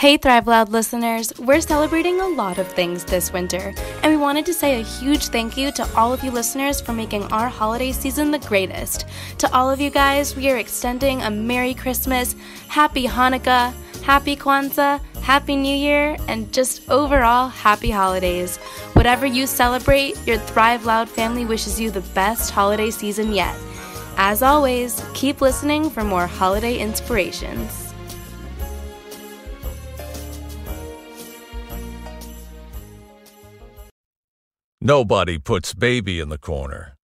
Hey Thrive Loud listeners, we're celebrating a lot of things this winter, and we wanted to say a huge thank you to all of you listeners for making our holiday season the greatest. To all of you guys, we are extending a Merry Christmas, Happy Hanukkah, Happy Kwanzaa, Happy New Year, and just overall happy holidays. Whatever you celebrate, your Thrive Loud family wishes you the best holiday season yet. As always, keep listening for more holiday inspirations. Nobody puts baby in the corner.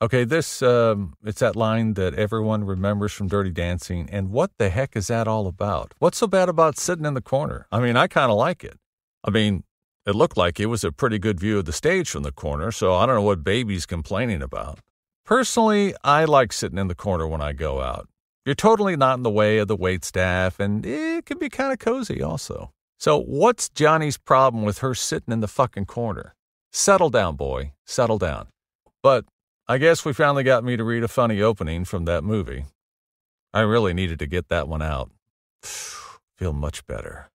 Okay, this, um, it's that line that everyone remembers from Dirty Dancing. And what the heck is that all about? What's so bad about sitting in the corner? I mean, I kind of like it. I mean, it looked like it was a pretty good view of the stage from the corner, so I don't know what baby's complaining about. Personally, I like sitting in the corner when I go out. You're totally not in the way of the wait staff, and it can be kind of cozy also. So, what's Johnny's problem with her sitting in the fucking corner? Settle down, boy. Settle down. But I guess we finally got me to read a funny opening from that movie. I really needed to get that one out. Feel much better.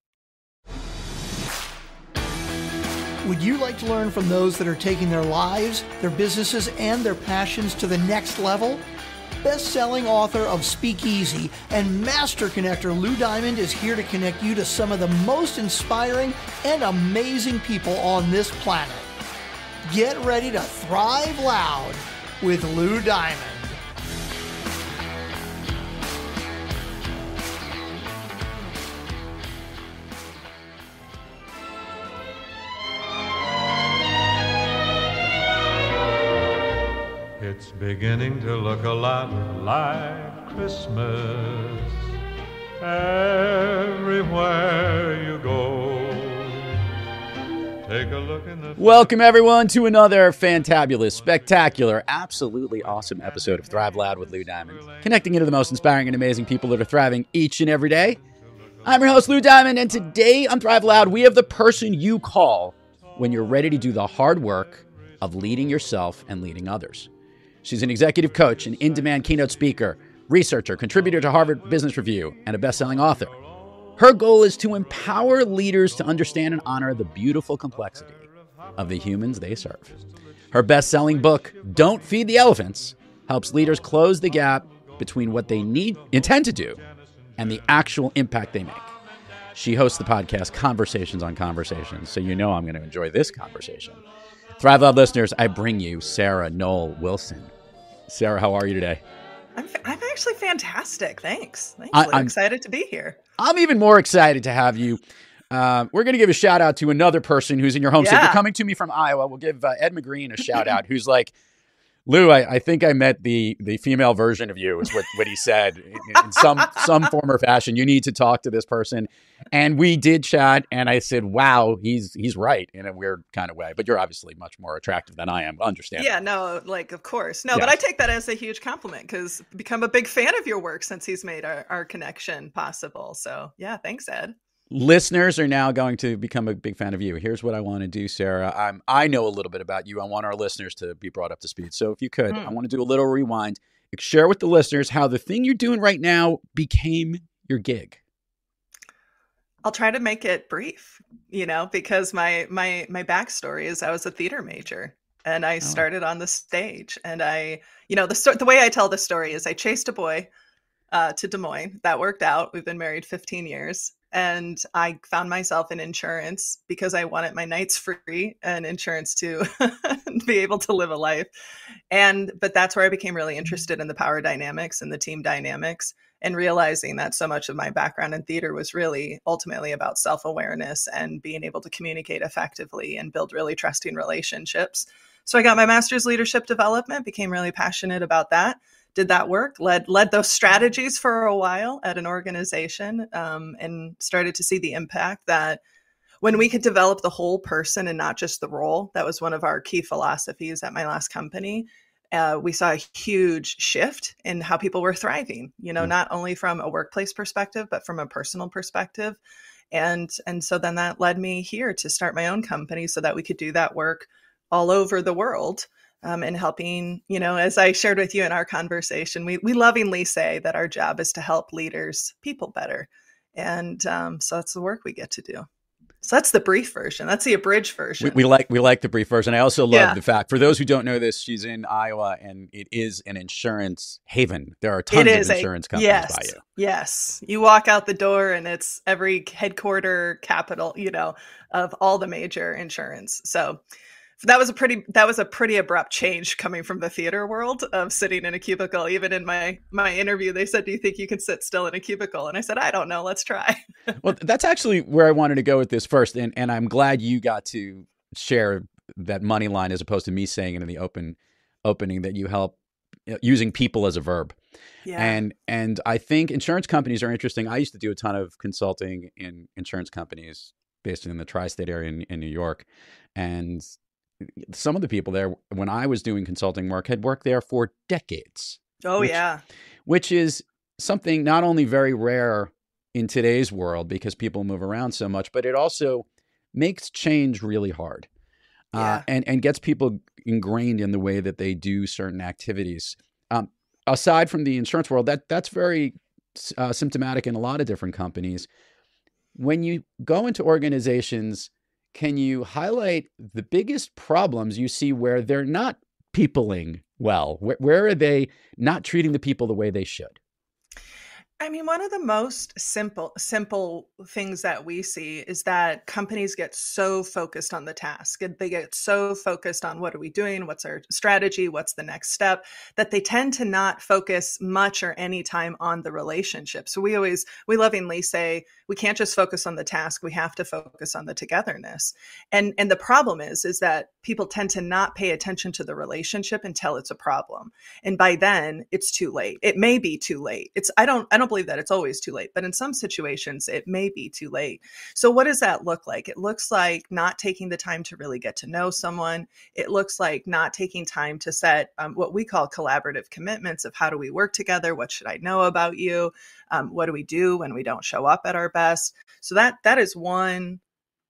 Would you like to learn from those that are taking their lives, their businesses, and their passions to the next level? Best selling author of Speakeasy and master connector Lou Diamond is here to connect you to some of the most inspiring and amazing people on this planet. Get ready to thrive loud with Lou Diamond. It's beginning to look a lot like Christmas everywhere you go. Welcome, everyone, to another fantabulous, spectacular, absolutely awesome episode of Thrive Loud with Lou Diamond, connecting you to the most inspiring and amazing people that are thriving each and every day. I'm your host, Lou Diamond, and today on Thrive Loud, we have the person you call when you're ready to do the hard work of leading yourself and leading others. She's an executive coach, an in demand keynote speaker, researcher, contributor to Harvard Business Review, and a best selling author. Her goal is to empower leaders to understand and honor the beautiful complexity of the humans they serve. Her best selling book, Don't Feed the Elephants, helps leaders close the gap between what they need intend to do and the actual impact they make. She hosts the podcast Conversations on Conversations, so you know I'm going to enjoy this conversation. Thrive Loud listeners, I bring you Sarah Noll Wilson. Sarah, how are you today? I'm, I'm actually fantastic. Thanks. Thanks. I- I'm I'm- excited to be here. I'm even more excited to have you. Uh, we're going to give a shout out to another person who's in your home state. You're coming to me from Iowa. We'll give uh, Ed McGreen a shout out, who's like, Lou, I, I think I met the the female version of you, is what, what he said in, in some some form or fashion. You need to talk to this person, and we did chat, and I said, "Wow, he's he's right in a weird kind of way." But you're obviously much more attractive than I am. Understand? Yeah, no, like of course. No, Yeah. but I take that as a huge compliment because become a big fan of your work since he's made our, our connection possible. So yeah, thanks, Ed. Listeners are now going to become a big fan of you. Here's what I want to do, Sarah. I'm, I know a little bit about you. I want our listeners to be brought up to speed. So if you could, Mm. I want to do a little rewind. Share with the listeners how the thing you're doing right now became your gig. I'll try to make it brief, you know, because my my my backstory is I was a theater major and I started on the stage and I, you know, the sto- the way I tell the story is I chased a boy uh, to Des Moines. That worked out. We've been married 15 years. And I found myself in insurance because I wanted my nights free and insurance to be able to live a life. And, but that's where I became really mm-hmm. interested in the power dynamics and the team dynamics and realizing that so much of my background in theater was really ultimately about self awareness and being able to communicate effectively and build really trusting relationships. So I got my master's leadership development, became really passionate about that. Did that work? Led led those strategies for a while at an organization, um, and started to see the impact that when we could develop the whole person and not just the role. That was one of our key philosophies at my last company. Uh, we saw a huge shift in how people were thriving. You know, Mm. not only from a workplace perspective, but from a personal perspective. And and so then that led me here to start my own company so that we could do that work all over the world um, and helping, you know, as I shared with you in our conversation, we, we lovingly say that our job is to help leaders people better. And um, so that's the work we get to do. So that's the brief version. That's the abridged version. We, we like we like the brief version. I also love yeah. the fact for those who don't know this, she's in Iowa and it is an insurance haven. There are tons of insurance a, companies yes, by you. Yes. You walk out the door and it's every headquarter capital, you know, of all the major insurance. So that was a pretty that was a pretty abrupt change coming from the theater world of sitting in a cubicle. Even in my my interview they said do you think you can sit still in a cubicle? And i said i don't know. Let's try. Well that's actually where i wanted to go with this first and and i'm glad you got to share that money line as opposed to me saying it in the open opening that you help using people as a verb. Yeah. and and i think insurance companies are interesting. I used to do a ton of consulting in insurance companies based in the tri-state area in, in new york. And some of the people there when I was doing consulting work had worked there for decades. Oh which, yeah. Which is something not only very rare in today's world because people move around so much, but it also makes change really hard. Uh, yeah. Uh, and and gets people ingrained in the way that they do certain activities. Um, aside from the insurance world, that that's very uh, symptomatic in a lot of different companies. When you go into organizations can you highlight the biggest problems you see where they're not peopling well? Where, where are they not treating the people the way they should? I mean, one of the most simple simple things that we see is that companies get so focused on the task. and They get so focused on what are we doing, what's our strategy, what's the next step, that they tend to not focus much or any time on the relationship. So we always we lovingly say we can't just focus on the task, we have to focus on the togetherness. And and the problem is is that people tend to not pay attention to the relationship until it's a problem. And by then, it's too late. It may be too late. It's I don't I don't believe that it's always too late, but in some situations, it may be too late. So, what does that look like? It looks like not taking the time to really get to know someone. It looks like not taking time to set um, what we call collaborative commitments of how do we work together? What should I know about you? Um, what do we do when we don't show up at our best? So that that is one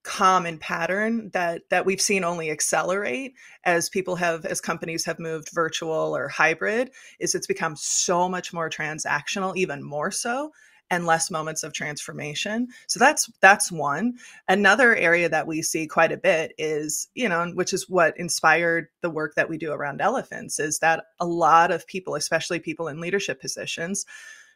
common pattern that that we've seen only accelerate as people have as companies have moved virtual or hybrid is it's become so much more transactional even more so and less moments of transformation. So that's that's one. Another area that we see quite a bit is you know which is what inspired the work that we do around elephants is that a lot of people especially people in leadership positions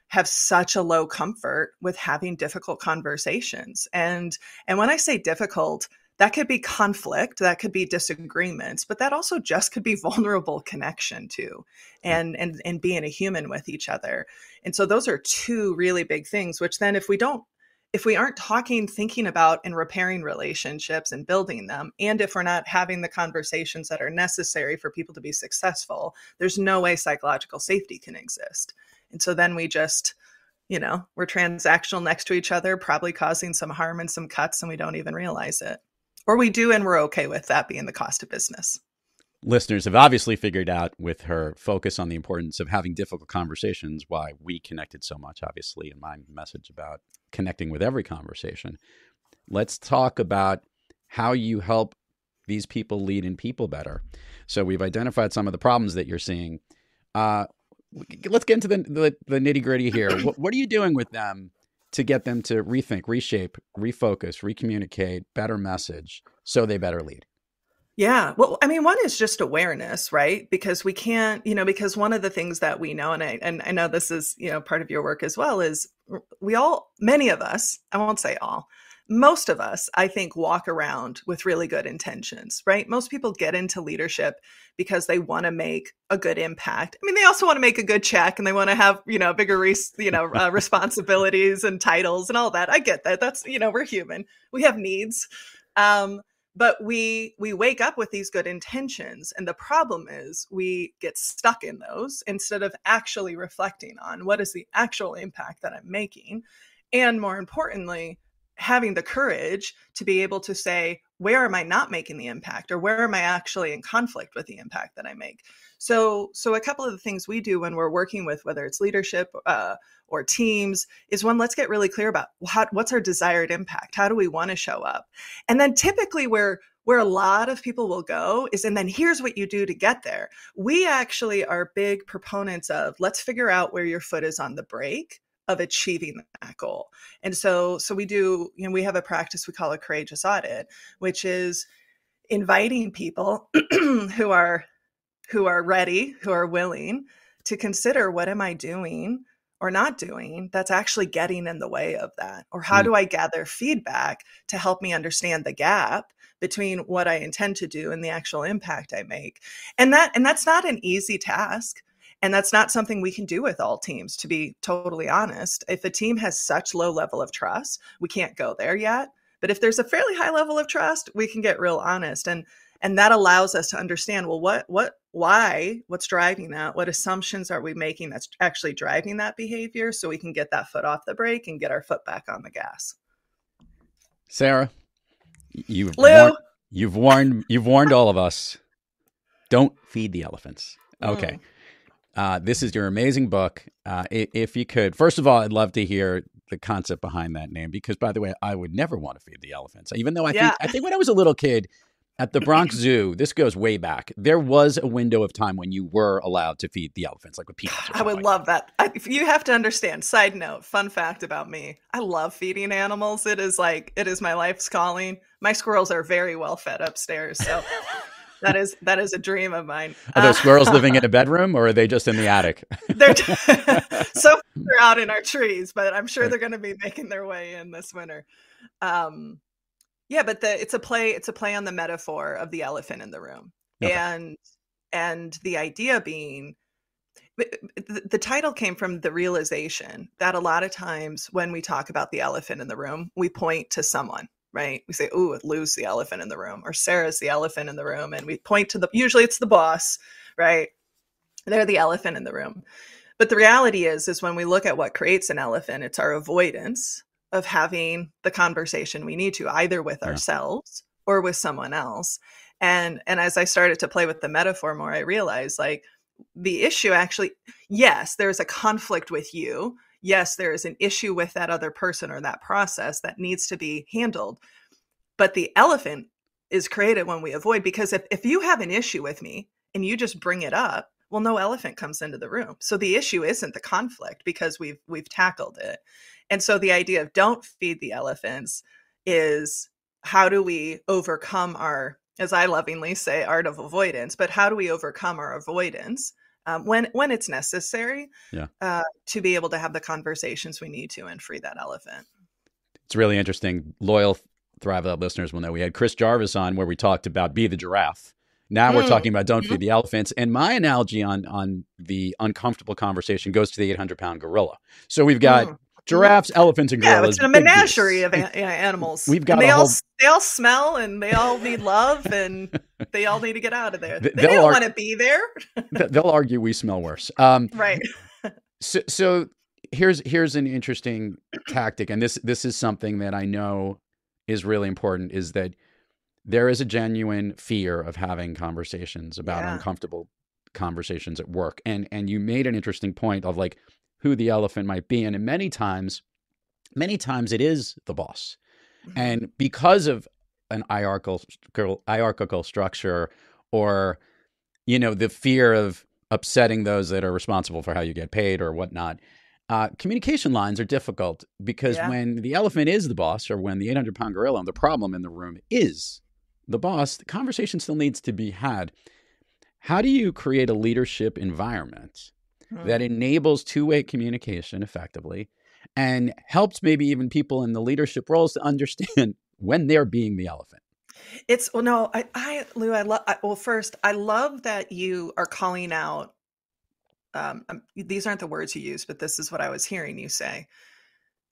have such a low comfort with having difficult conversations. And and when I say difficult, that could be conflict, that could be disagreements, but that also just could be vulnerable connection too, and and and being a human with each other. And so those are two really big things. Which then, if we don't if we aren't talking, thinking about and repairing relationships and building them, and if we're not having the conversations that are necessary for people to be successful, there's no way psychological safety can exist. And so then we just, you know, we're transactional next to each other, probably causing some harm and some cuts, and we don't even realize it. Or we do, and we're okay with that being the cost of business. Listeners have obviously figured out with her focus on the importance of having difficult conversations why we connected so much, obviously, in my message about connecting with every conversation. Let's talk about how you help these people lead in people better. So we've identified some of the problems that you're seeing. Uh, let's get into the the, the nitty gritty here. what, what are you doing with them to get them to rethink, reshape, refocus, recommunicate, better message, so they better lead? Yeah. Well, I mean, one is just awareness, right? Because we can't, you know, because one of the things that we know, and I and I know this is, you know, part of your work as well, is we all, many of us, I won't say all, most of us, I think, walk around with really good intentions, right? Most people get into leadership because they want to make a good impact. I mean, they also want to make a good check and they want to have, you know, bigger, you know, uh, responsibilities and titles and all that. I get that. That's, you know, we're human. We have needs. Um, but we we wake up with these good intentions and the problem is we get stuck in those instead of actually reflecting on what is the actual impact that i'm making and more importantly having the courage to be able to say, where am I not making the impact or where am I actually in conflict with the impact that I make? So, so a couple of the things we do when we're working with whether it's leadership uh, or teams is one, let's get really clear about how, what's our desired impact. How do we want to show up? And then typically where where a lot of people will go is and then here's what you do to get there. We actually are big proponents of let's figure out where your foot is on the brake of achieving that goal. And so so we do, you know, we have a practice we call a courageous audit, which is inviting people who are who are ready, who are willing to consider what am I doing or not doing that's actually getting in the way of that? Or how mm. do I gather feedback to help me understand the gap between what I intend to do and the actual impact I make? And that and that's not an easy task. And that's not something we can do with all teams, to be totally honest. If a team has such low level of trust, we can't go there yet. But if there's a fairly high level of trust, we can get real honest. And and that allows us to understand well what what why what's driving that what assumptions are we making that's actually driving that behavior so we can get that foot off the brake and get our foot back on the gas sarah you've warned, you've warned you've warned all of us don't feed the elephants okay mm. Uh, this is your amazing book uh, if you could first of all i'd love to hear the concept behind that name because by the way i would never want to feed the elephants even though i yeah. think i think when i was a little kid at the Bronx Zoo, this goes way back. There was a window of time when you were allowed to feed the elephants, like with peanuts. I would love that. I, you have to understand. Side note, fun fact about me: I love feeding animals. It is like it is my life's calling. My squirrels are very well fed upstairs, so that is that is a dream of mine. Are those squirrels living in a bedroom, or are they just in the attic? they're so they're out in our trees, but I'm sure they're going to be making their way in this winter. Um, yeah, but the it's a play it's a play on the metaphor of the elephant in the room. Okay. And and the idea being the title came from the realization that a lot of times when we talk about the elephant in the room, we point to someone, right? We say, "Ooh, Lou's the elephant in the room," or "Sarah's the elephant in the room," and we point to the. Usually, it's the boss, right? They're the elephant in the room. But the reality is, is when we look at what creates an elephant, it's our avoidance of having the conversation we need to either with yeah. ourselves or with someone else and and as i started to play with the metaphor more i realized like the issue actually yes there's a conflict with you yes there is an issue with that other person or that process that needs to be handled but the elephant is created when we avoid because if, if you have an issue with me and you just bring it up well no elephant comes into the room. So the issue isn't the conflict because we've we've tackled it. And so the idea of don't feed the elephants is how do we overcome our, as I lovingly say, art of avoidance, but how do we overcome our avoidance um, when when it's necessary yeah. uh, to be able to have the conversations we need to and free that elephant. It's really interesting. Loyal Thrive Loud listeners will know we had Chris Jarvis on where we talked about be the giraffe. Now we're mm. talking about don't feed mm-hmm. the elephants. And my analogy on on the uncomfortable conversation goes to the 800 pound gorilla. So we've got mm giraffes, elephants, and gorillas. Yeah, it's a menagerie of animals. We've got they all whole... they all smell and they all need love and they all need to get out of there. They, don't ar- want to be there. they'll argue we smell worse. Um, right. so, so here's here's an interesting tactic, and this this is something that I know is really important. Is that there is a genuine fear of having conversations about yeah. uncomfortable conversations at work, and and you made an interesting point of like who the elephant might be. And many times, many times it is the boss. And because of an hierarchical, hierarchical structure or, you know, the fear of upsetting those that are responsible for how you get paid or whatnot, uh, communication lines are difficult because yeah. when the elephant is the boss or when the 800 pound gorilla, the problem in the room is the boss, the conversation still needs to be had. How do you create a leadership environment that enables two-way communication effectively and helps maybe even people in the leadership roles to understand when they're being the elephant. It's well, no, I, I, Lou, I love. Well, first, I love that you are calling out. Um, um, these aren't the words you use, but this is what I was hearing you say.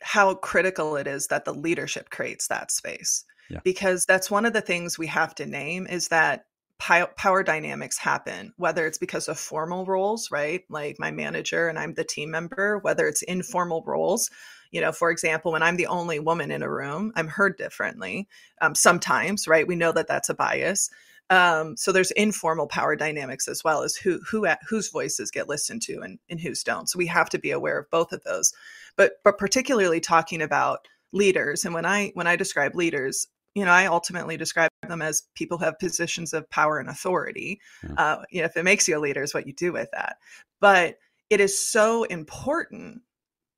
How critical it is that the leadership creates that space, yeah. because that's one of the things we have to name is that power dynamics happen, whether it's because of formal roles, right? Like my manager and I'm the team member, whether it's informal roles. You know, for example, when I'm the only woman in a room, I'm heard differently. Um, sometimes, right? We know that that's a bias. Um, so there's informal power dynamics as well as who who whose voices get listened to and, and whose don't. So we have to be aware of both of those. But but particularly talking about leaders, and when I when I describe leaders, you know, I ultimately describe them as people who have positions of power and authority. Yeah. Uh, you know, if it makes you a leader, is what you do with that. But it is so important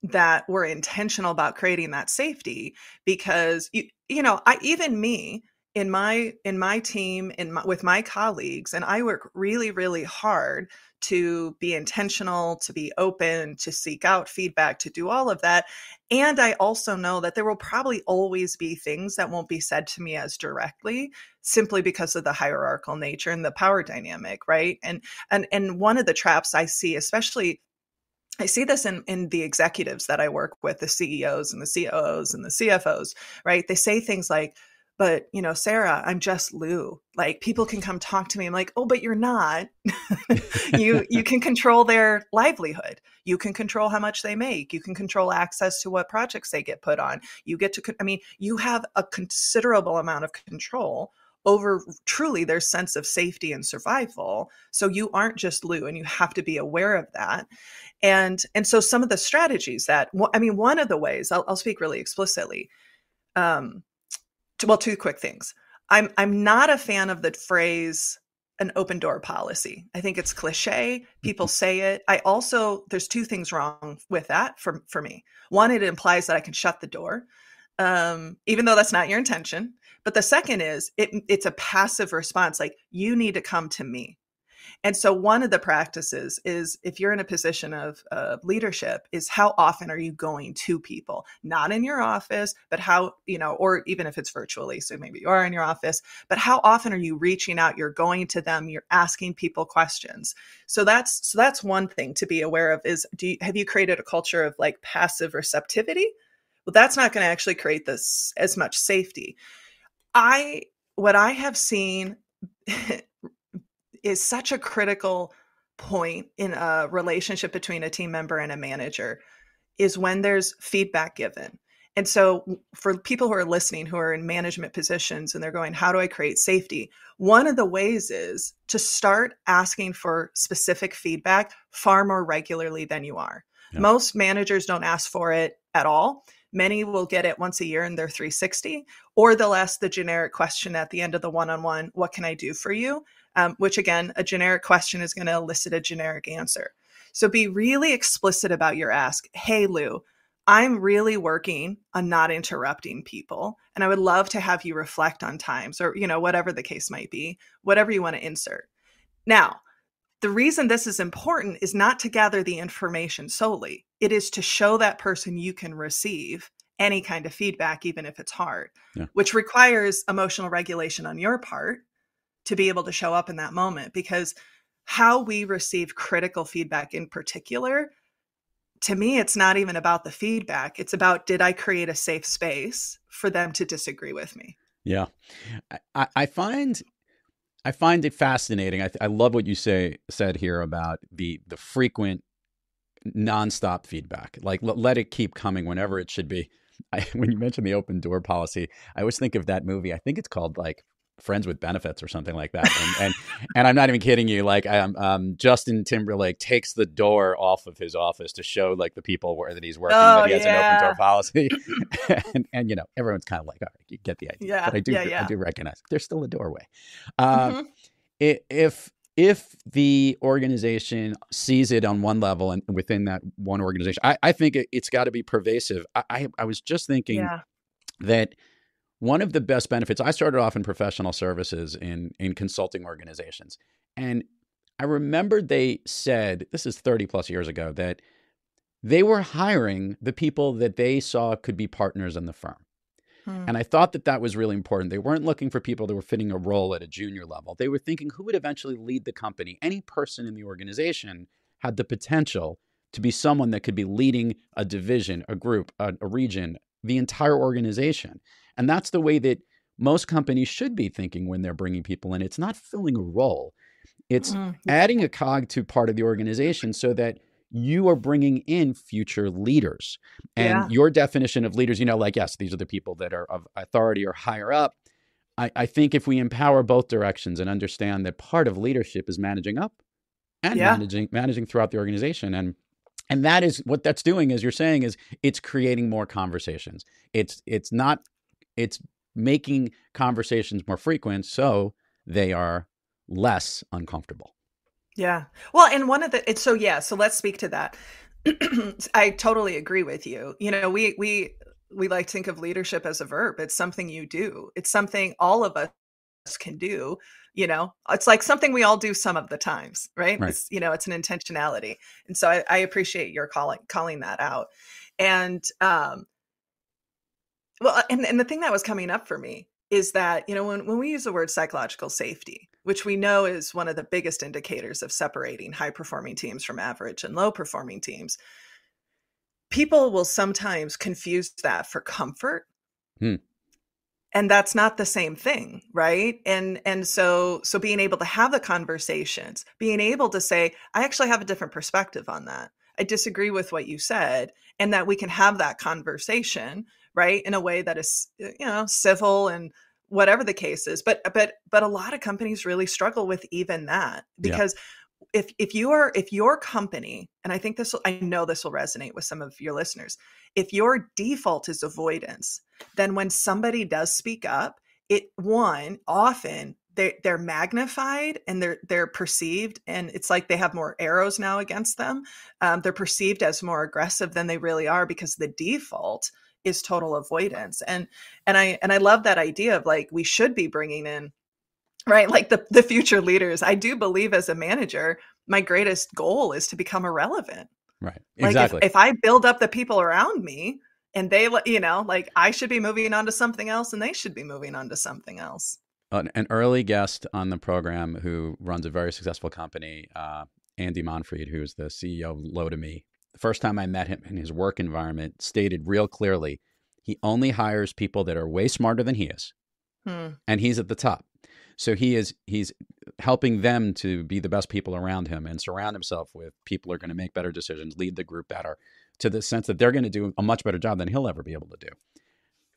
that we're intentional about creating that safety because you you know i even me in my in my team in my, with my colleagues and i work really really hard to be intentional to be open to seek out feedback to do all of that and i also know that there will probably always be things that won't be said to me as directly simply because of the hierarchical nature and the power dynamic right and and and one of the traps i see especially I see this in, in the executives that I work with, the CEOs and the COOs and the CFOs, right? They say things like, but you know sarah i'm just lou. Like people can come talk to me i'm like oh but you're not. You you can control their livelihood. You can control how much they make. You can control access to what projects they get put on. You get to i mean you have a considerable amount of control over truly their sense of safety and survival so you aren't just lou and you have to be aware of that. And and so some of the strategies that i mean one of the ways i'll, I'll speak really explicitly um, well, two quick things. I'm I'm not a fan of the phrase an open door policy. I think it's cliche. People mm-hmm. say it. I also there's two things wrong with that for for me. One, it implies that I can shut the door, um, even though that's not your intention. But the second is it it's a passive response. Like you need to come to me. And so one of the practices is if you're in a position of, of leadership is how often are you going to people, not in your office, but how, you know, or even if it's virtually, so maybe you are in your office, but how often are you reaching out? You're going to them, you're asking people questions. So that's, so that's one thing to be aware of is do you, have you created a culture of like passive receptivity? Well, that's not going to actually create this as much safety. I, what I have seen is such a critical point in a relationship between a team member and a manager is when there's feedback given. And so, for people who are listening who are in management positions and they're going, How do I create safety? One of the ways is to start asking for specific feedback far more regularly than you are. Yeah. Most managers don't ask for it at all. Many will get it once a year in their 360, or they'll ask the generic question at the end of the one on one What can I do for you? Um, which again, a generic question is going to elicit a generic answer. So be really explicit about your ask. Hey, Lou, I'm really working on not interrupting people. And I would love to have you reflect on times or, you know, whatever the case might be, whatever you want to insert. Now, the reason this is important is not to gather the information solely, it is to show that person you can receive any kind of feedback, even if it's hard, yeah. which requires emotional regulation on your part to be able to show up in that moment because how we receive critical feedback in particular to me it's not even about the feedback. It's about did i create a safe space for them to disagree with me? Yeah. I, I find i find it fascinating. I, I love what you say said here about the the frequent nonstop feedback. Like l- let it keep coming whenever it should be. I, when you mentioned the open door policy i always think of that movie. I think it's called like friends with benefits or something like that. And and, and I'm not even kidding you. Like um, um, Justin Timberlake takes the door off of his office to show like the people where that he's working oh, that he has yeah. an open door policy. and and you know everyone's kind of like, all right, you get the idea. Yeah, but I do yeah, yeah. I do recognize there's still a doorway. Uh, mm-hmm. If if the organization sees it on one level and within that one organization, I, I think it, has got to be pervasive. I, I, I was just thinking that one of the best benefits i started off in professional services in in consulting organizations. And i remember they said this is 30 plus years ago that they were hiring the people that they saw could be partners in the firm. Hmm. and i thought that that was really important. They weren't looking for people that were fitting a role at a junior level. They were thinking who would eventually lead the company. Any person in the organization had the potential to be someone that could be leading a division a group a, a region the entire organization and that's the way that most companies should be thinking when they're bringing people in. It's not filling a role, it's mm-hmm. adding a cog to part of the organization so that you are bringing in future leaders. And yeah. your definition of leaders, you know, like, yes, these are the people that are of authority or higher up. I, I think if we empower both directions and understand that part of leadership is managing up and yeah. managing managing throughout the organization and and that is what that's doing as you're saying is it's creating more conversations it's it's not it's making conversations more frequent so they are less uncomfortable. Yeah. Well, and one of the it's so yeah, so let's speak to that. I totally agree with you. You know, we we we like to think of leadership as a verb. It's something you do. It's something all of us can do. You know, it's like something we all do some of the times, right? Right. It's you know, it's an intentionality, and so I, I appreciate your calling calling that out. And um, well, and, and the thing that was coming up for me is that you know when when we use the word psychological safety, which we know is one of the biggest indicators of separating high performing teams from average and low performing teams, people will sometimes confuse that for comfort. Hmm. And that's not the same thing, right? And and so so being able to have the conversations, being able to say, I actually have a different perspective on that. I disagree with what you said, and that we can have that conversation, right, in a way that is you know civil and whatever the case is. But but but a lot of companies really struggle with even that Yeah. because if if you are if your company and i think this will i know this will resonate with some of your listeners if your default is avoidance then when somebody does speak up it one often they they're magnified and they're they're perceived and it's like they have more arrows now against them um, they're perceived as more aggressive than they really are because the default is total avoidance and and i and i love that idea of like we should be bringing in right like the the future leaders i do believe as a manager my greatest goal is to become irrelevant Right. like Exactly. if, if i build up the people around me and they you know like i should be moving on to something else and they should be moving on to something else an, an early guest on the program who runs a very successful company, uh, Andy Monfried, who's the CEO of Lotame. First time I met him in his work environment, stated real clearly he only hires people that are way smarter than he is, Hmm. and he's at the top. So he is he's helping them to be the best people around him and surround himself with people who are going to make better decisions, lead the group better, to the sense that they're going to do a much better job than he'll ever be able to do.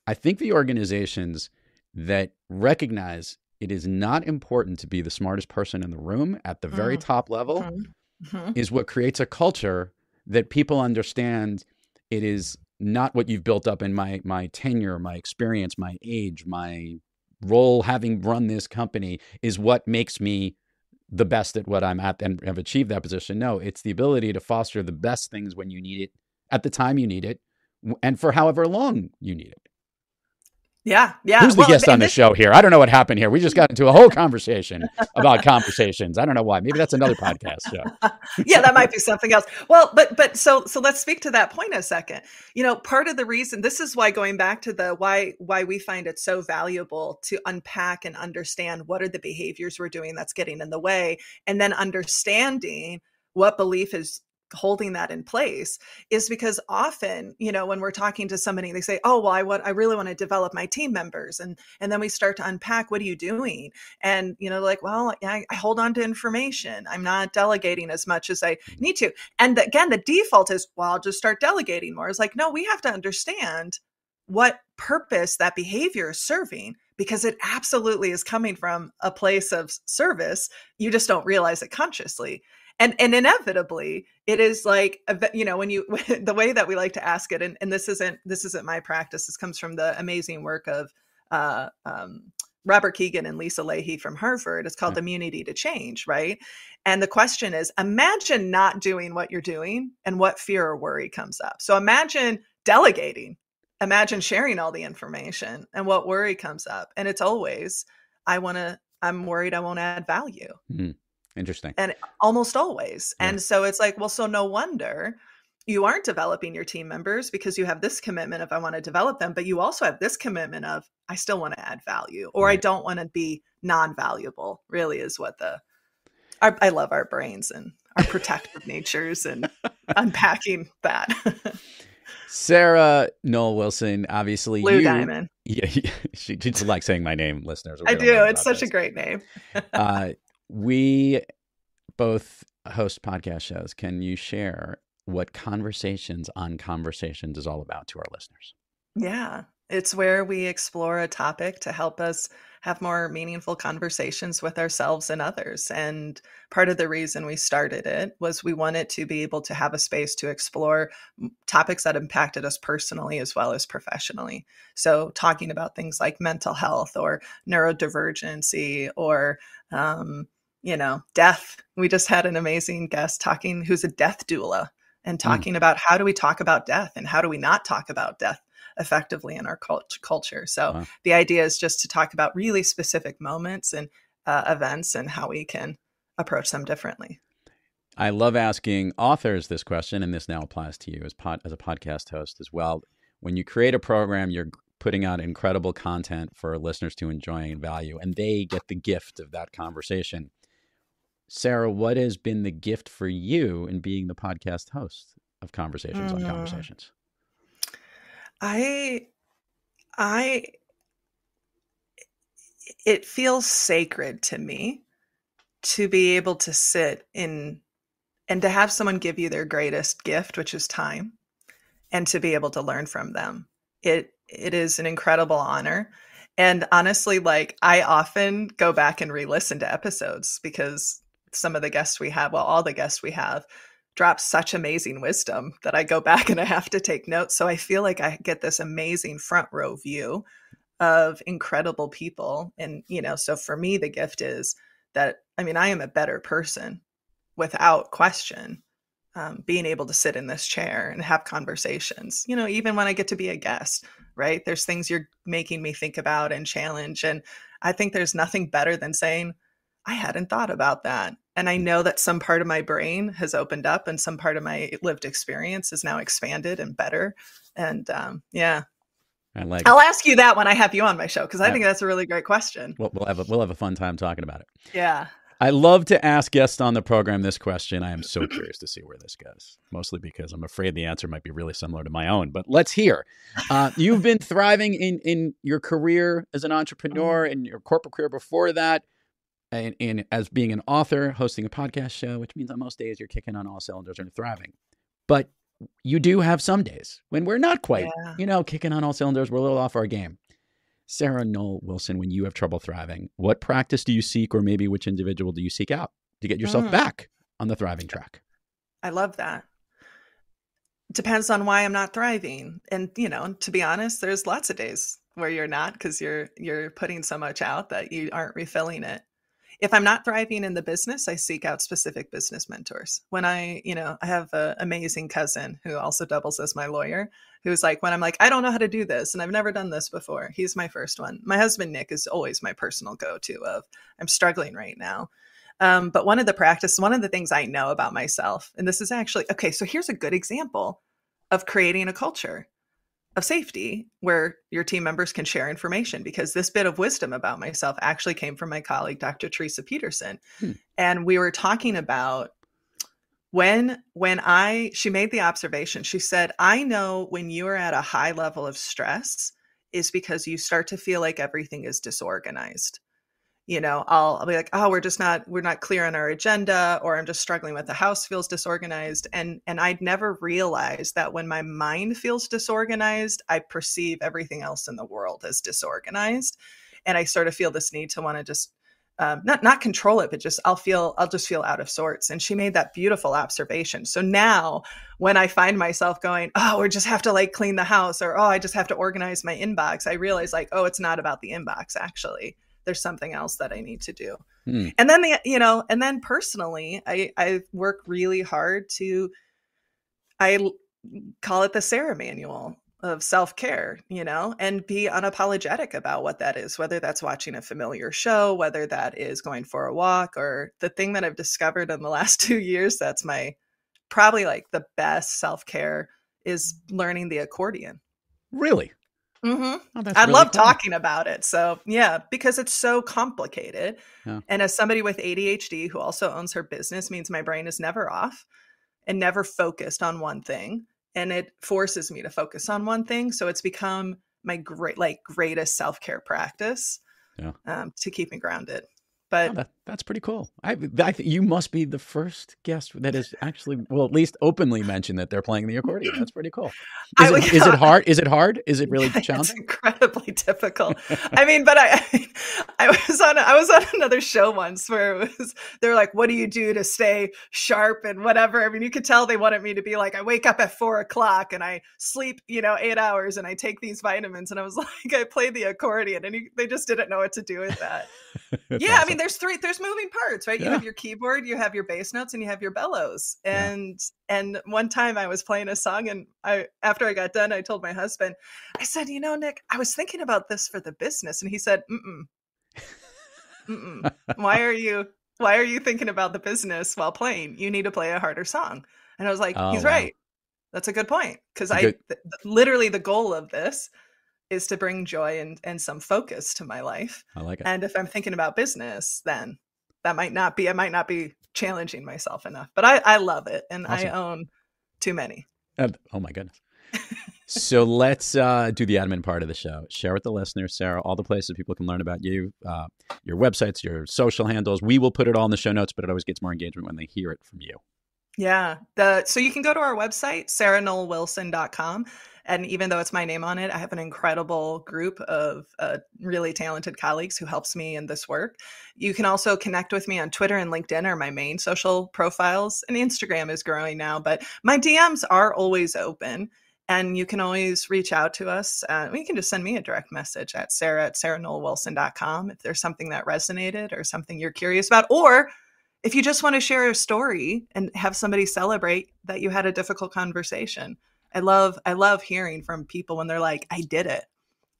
I think the organizations that recognize it is not important to be the smartest person in the room at the very Mm. top level Mhm. Mhm. is what creates a culture that people understand it is not what you've built up in my my tenure, my experience, my age, my role having run this company is what makes me the best at what I'm at and have achieved that position. No, it's the ability to foster the best things when you need it at the time you need it and for however long you need it. Yeah yeah Who's the Well, guest on the show here? I don't know what happened here. We just got into a whole conversation about conversations. I don't know why. Maybe that's another podcast show. yeah that might be something else well but but so so let's speak to that point a second you know part of the reason this is why going back to the why why we find it so valuable to unpack and understand what are the behaviors we're doing that's getting in the way and then understanding what belief is holding that in place is because often you know when we're talking to somebody they say oh well i want i really want to develop my team members and and then we start to unpack what are you doing? And you know like well I, I hold on to information. I'm not delegating as much as i need to. And again the default is well i'll just start delegating more. It's like no we have to understand what purpose that behavior is serving because it absolutely is coming from a place of service. You just don't realize it consciously and and inevitably it is like you know when you the way that we like to ask it and, and this isn't this isn't my practice this comes from the amazing work of uh, um, Robert Kegan and Lisa Lahey from Harvard. It's called Yeah. Immunity to Change, right? And the question is imagine not doing what you're doing and what fear or worry comes up. So imagine delegating, imagine sharing all the information and what worry comes up. And it's always, I want to, I'm worried I won't add value Interesting. And almost always. Yeah. And so it's like, well, so no wonder you aren't developing your team members because you have this commitment of I want to develop them, but you also have this commitment of I still want to add value or I don't want to be non-valuable. Really is what the our, I love our brains and our protective natures and unpacking that. Sarah Noll Wilson, obviously Blue you. Diamond. Yeah, she, she just likes saying my name, listeners. I do. It's such a great name. uh, we both host podcast shows. Can you share what Conversations on Conversations is all about to our listeners? Yeah. It's where we explore a topic to help us have more meaningful conversations with ourselves and others. And part of the reason we started it was we wanted to be able to have a space to explore topics that impacted us personally as well as professionally. So, talking about things like mental health or neurodivergency or, um, you know, death. We just had an amazing guest talking who's a death doula and talking mm. about how do we talk about death and how do we not talk about death effectively in our cult- culture. So wow. the idea is just to talk about really specific moments and uh, events and how we can approach them differently. I love asking authors this question, and this now applies to you as pod, as a podcast host as well. When you create a program, you're putting out incredible content for listeners to enjoy and value, and they get the gift of that conversation. Sarah, what has been the gift for you in being the podcast host of Conversations mm-hmm. on Conversations? I, I, it feels sacred to me to be able to sit in and to have someone give you their greatest gift, which is time, and to be able to learn from them. It it is an incredible honor. And honestly, like I often go back and re-listen to episodes because some of the guests we have, well, all the guests we have, drop such amazing wisdom that I go back and I have to take notes. So I feel like I get this amazing front row view of incredible people. And, you know, so for me, the gift is that, I mean, I am a better person without question. Um, being able to sit in this chair and have conversations, you know, even when I get to be a guest, right? There's things you're making me think about and challenge. And I think there's nothing better than saying, I hadn't thought about that. And I know that some part of my brain has opened up and some part of my lived experience is now expanded and better. And um, yeah. I like I'll it. ask you that when I have you on my show because I yeah. think that's a really great question. We'll, we'll have a, we'll have a fun time talking about it. Yeah. I love to ask guests on the program this question. I am so curious to see where this goes, mostly because I'm afraid the answer might be really similar to my own. But let's hear. Uh, you've been thriving in in your career as an entrepreneur and your corporate career before that and, and as being an author, hosting a podcast show, which means on most days you're kicking on all cylinders and thriving. But you do have some days when we're not quite, yeah. you know, kicking on all cylinders. We're a little off our game. Sarah Noll Wilson, when you have trouble thriving, what practice do you seek, or maybe which individual do you seek out to get yourself mm. back on the thriving track? I love that. Depends on why I'm not thriving. And, you know, to be honest, there's lots of days where you're not because you're you're putting so much out that you aren't refilling it if I'm not thriving in the business, I seek out specific business mentors. When I, you know, I have an amazing cousin who also doubles as my lawyer, who's like, when I'm like, I don't know how to do this and I've never done this before, he's my first one. My husband, Nick, is always my personal go to of, I'm struggling right now. Um, but one of the practice, one of the things I know about myself, and this is actually, okay, so here's a good example of creating a culture of safety where your team members can share information because this bit of wisdom about myself actually came from my colleague dr teresa peterson. Hmm. and we were talking about when when i she made the observation. She said i know when you are at a high level of stress is because you start to feel like everything is disorganized you know I'll, I'll be like oh we're just not we're not clear on our agenda or i'm just struggling with the house feels disorganized and and i'd never realized that when my mind feels disorganized i perceive everything else in the world as disorganized and i sort of feel this need to want to just um, not not control it, but just I'll feel I'll just feel out of sorts. And she made that beautiful observation. So now when I find myself going, oh, we just have to like clean the house, or oh, I just have to organize my inbox, I realize like, oh, it's not about the inbox actually there's something else that I need to do. Hmm. And then the you know, and then personally, I I work really hard to I call it the Sarah manual of self-care, you know, and be unapologetic about what that is, whether that's watching a familiar show, whether that is going for a walk or the thing that I've discovered in the last 2 years that's my probably like the best self-care is learning the accordion. Really? Mm-hmm. Oh, I really love cool. talking about it. So, yeah, because it's so complicated. Yeah. And as somebody with ADHD who also owns her business, means my brain is never off and never focused on one thing. And it forces me to focus on one thing. So, it's become my great, like, greatest self care practice yeah. um, to keep me grounded. But oh, that, that's pretty cool. I, I you must be the first guest that has actually, well, at least openly mentioned that they're playing the accordion. That's pretty cool. Is, it, is it hard? Is it hard? Is it really challenging? Incredibly difficult. I mean, but I, I was on, I was on another show once where it was, they're like, "What do you do to stay sharp and whatever?" I mean, you could tell they wanted me to be like, "I wake up at four o'clock and I sleep, you know, eight hours and I take these vitamins," and I was like, "I play the accordion," and he, they just didn't know what to do with that. yeah, awesome. I mean there's three there's moving parts, right? You Yeah. have your keyboard, you have your bass notes, and you have your bellows. Yeah. And and one time I was playing a song, and I after I got done, I told my husband, I said, you know, Nick, I was thinking about this for the business, and he said, mm mm, why are you why are you thinking about the business while playing? You need to play a harder song. And I was like, Oh, he's wow. right. That's a good point because I th- literally the goal of this is to bring joy and and some focus to my life. I like it. And if I'm thinking about business, then that might not be I might not be challenging myself enough. But I I love it and I own too many. Uh, oh my goodness. so let's uh, do the admin part of the show. Share with the listeners, Sarah, all the places people can learn about you, uh, your websites, your social handles. We will put it all in the show notes, but it always gets more engagement when they hear it from you. Yeah. The so you can go to our website, sarahnollwilson.com. And even though it's my name on it, I have an incredible group of uh, really talented colleagues who helps me in this work. You can also connect with me on Twitter and LinkedIn are my main social profiles, and Instagram is growing now. But my DMs are always open, and you can always reach out to us. Uh, you can just send me a direct message at sarah at sarahnollwilson.com if there's something that resonated or something you're curious about, or if you just want to share a story and have somebody celebrate that you had a difficult conversation i love i love hearing from people when they're like i did it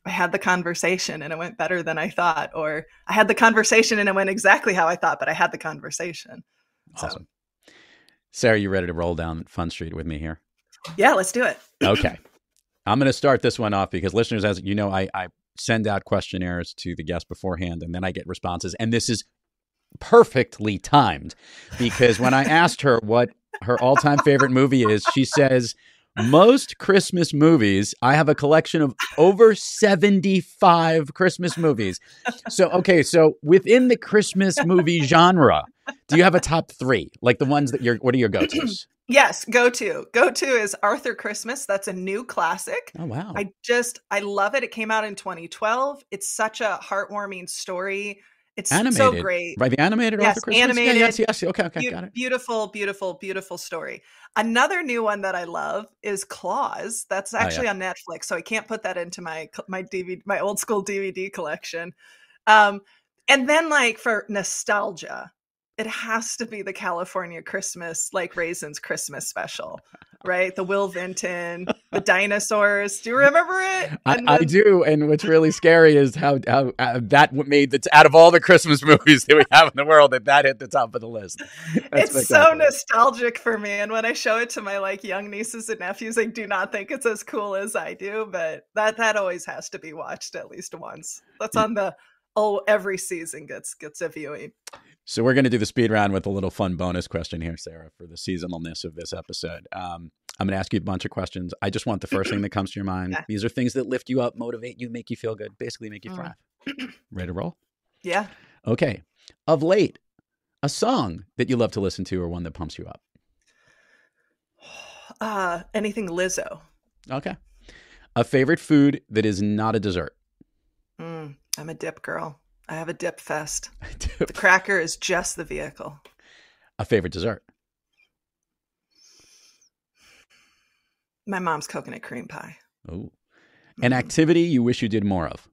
i had the conversation and it went better than i thought or i had the conversation and it went exactly how i thought but i had the conversation So, Awesome. Sarah, you ready to roll down Fun Street with me here? yeah let's do it Okay. I'm going to start this one off because listeners, as you know, I, I send out questionnaires to the guests beforehand and then I get responses. And this is perfectly timed because when I asked her what her all time favorite movie is, she says, most Christmas movies, I have a collection of over 75 Christmas movies. So, okay, so within the Christmas movie genre, do you have a top three? Like the ones that you're, what are your go tos? yes go to go to is arthur christmas that's a new classic Oh, wow. I just I love it. It came out in 2012. It's such a heartwarming story. It's animated. so great. Right, the animated Yes, Arthur Christmas? Yeah, animated. yes, yes. Okay, okay, Beau- got it. Beautiful, beautiful, beautiful story. Another new one that I love is Klaus. That's Oh, yeah. actually on Netflix, so I can't put that into my my DVD, my old school DVD collection. Um, and then like for nostalgia, it has to be the California Christmas, like Raisins Christmas special, right? The Will Vinton, the dinosaurs. Do you remember it? I, And I do, and what's really scary is how how uh, that made the t- out of all the Christmas movies that we have in the world that that hit the top of the list. That's it's so nostalgic for me and when i show it to my like young nieces and nephews they do not think it's as cool as i do but that that always has to be watched at least once that's on the oh every season gets gets a viewing So we're going to do the speed round with a little fun bonus question here, Sarah, for the seasonalness of this episode. Um, I'm going to ask you a bunch of questions. I just want the first thing that comes to your mind. Okay. These are things that lift you up, motivate you, make you feel good, basically make you Mm. thrive. Ready to roll? yeah Okay. Of late, a song that you love to listen to or one that pumps you up. uh anything lizzo Okay. A favorite food that is not a dessert. mm, i'm a dip girl i have a dip fest the cracker is just the vehicle a favorite dessert. my mom's coconut cream pie Oh. An Mm, activity you wish you did more of.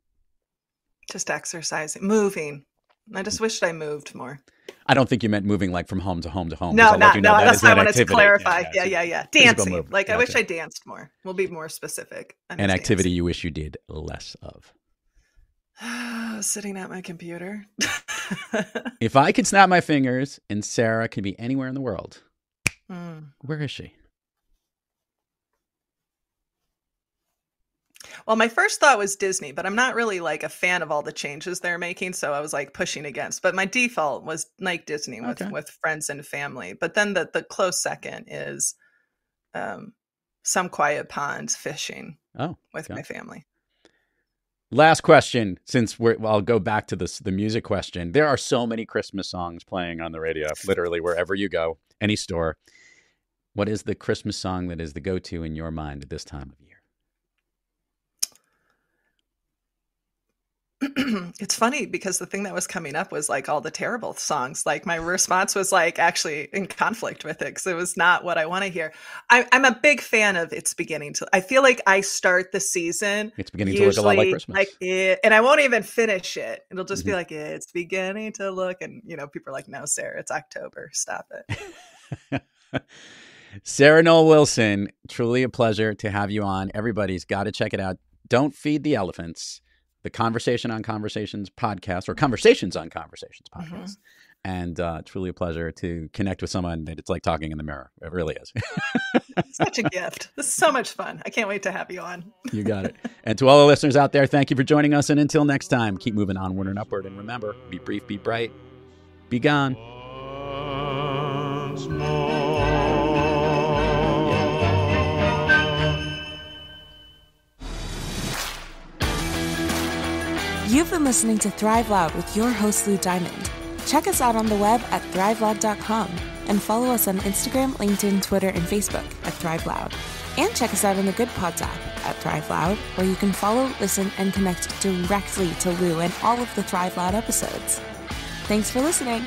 just exercising moving i just wished i moved more I don't think you meant moving like from home to home to home. No, not, you know no, that that's why I wanted activity. to clarify. Yeah, so yeah, yeah. Dancing. Like I wish I danced more. We'll be more specific. I An activity you wish you did less of. Sitting at my computer. If I could snap my fingers and Sarah could be anywhere in the world, Hmm. where is she? Well, my first thought was Disney, but I'm not really like a fan of all the changes they're making, so I was like pushing against. But my default was like Disney with Okay. with friends and family. But then the the close second is um some quiet ponds fishing Oh, with okay. my family. Last question, since we're, well, I'll go back to this the music question. There are so many Christmas songs playing on the radio, literally wherever you go, any store. What is the Christmas song that is the go to in your mind at this time of year? it's funny because the thing that was coming up was like all the terrible songs. Like my response was like actually in conflict with it because it was not what I want to hear. I, am a big fan of it's beginning to. I feel like I start the season. It's beginning to look a lot like Christmas. Like it, and I won't even finish it. It'll just mm-hmm. be like it's beginning to look, and you know, people are like, "No, Sarah, it's October. Stop it." Sarah Noll Wilson, truly a pleasure to have you on. Everybody's got to check it out. Don't feed the elephants the Conversation on Conversations podcast or Conversations on Conversations mm-hmm. podcast. Mm-hmm. And uh, truly a pleasure to connect with someone that it's like talking in the mirror. It really is. Such a gift. This is so much fun. I can't wait to have you on. you got it. And to all the listeners out there, thank you for joining us. And until next time, keep moving onward and upward. And remember, be brief, be bright, be gone. You've been listening to Thrive Loud with your host, Lou Diamond. Check us out on the web at thriveloud.com and follow us on Instagram, LinkedIn, Twitter, and Facebook at Thrive Loud. And check us out on the Goodpods app at Thrive Loud, where you can follow, listen, and connect directly to Lou and all of the Thrive Loud episodes. Thanks for listening.